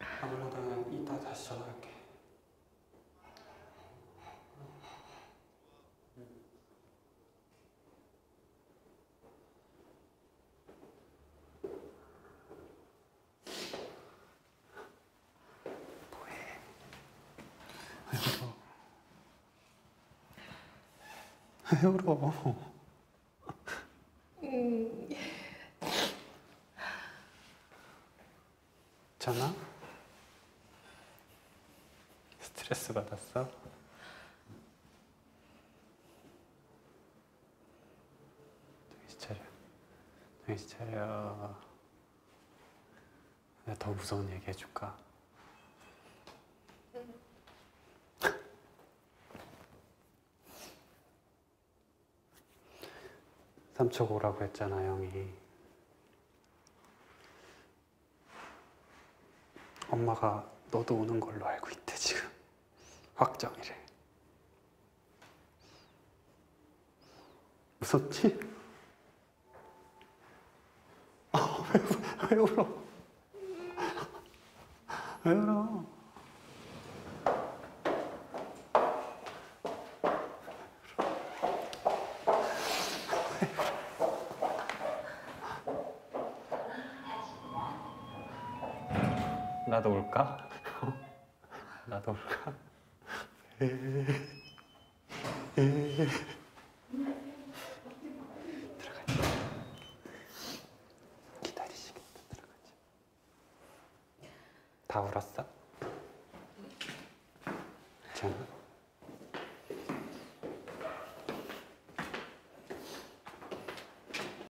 아 몰라 나 이따 다시 전화할게 왜 울어? 전화? 스트레스 받았어? 정신 차려. 정신 차려. 내가 더 무서운 얘기 해줄까? 삼척 오라고 했잖아, 형이. 엄마가 너도 오는 걸로 알고 있대, 지금. 확정이래. 무섭지? 아, 왜, 울- 왜 울어? 왜 울어? 나도 울까? 나도 울까? 들어가자. 기다리시겠다. 들어가자. 다 울었어? 괜찮아?